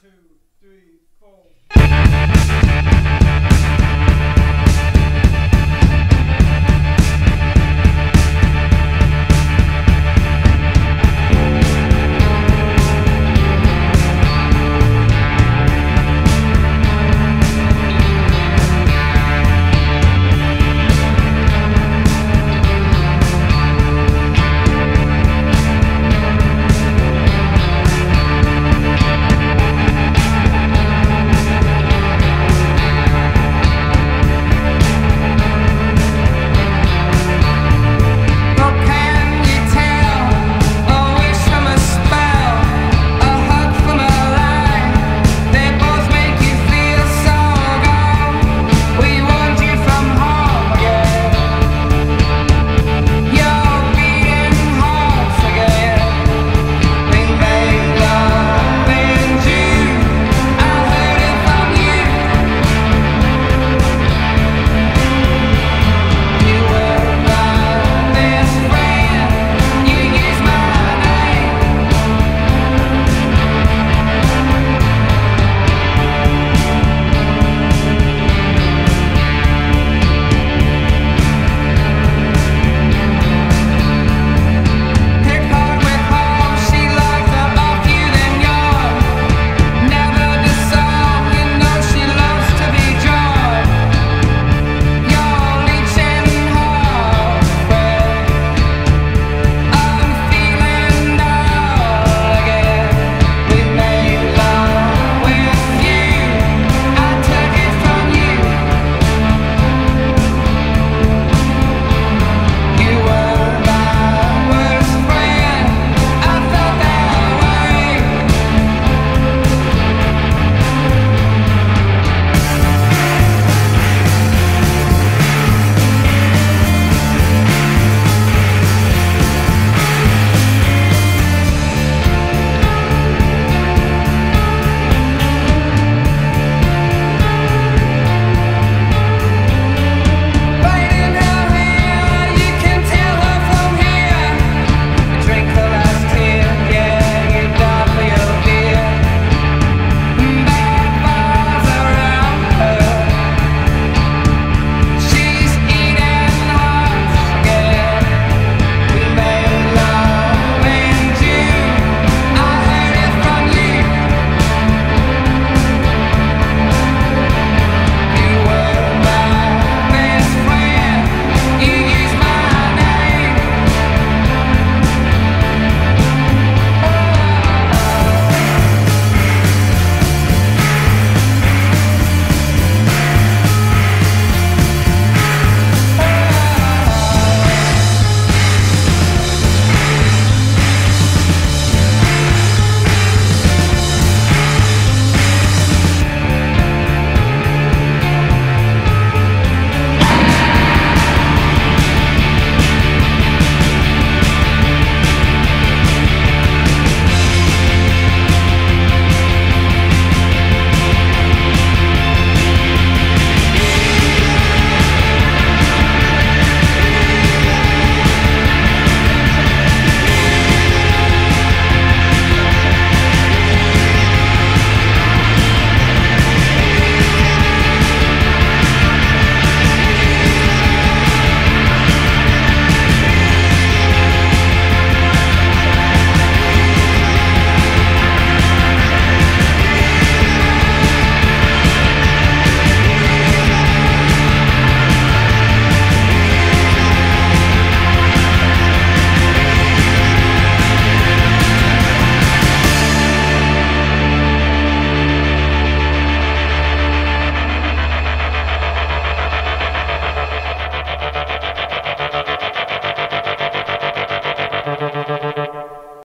two, three, four,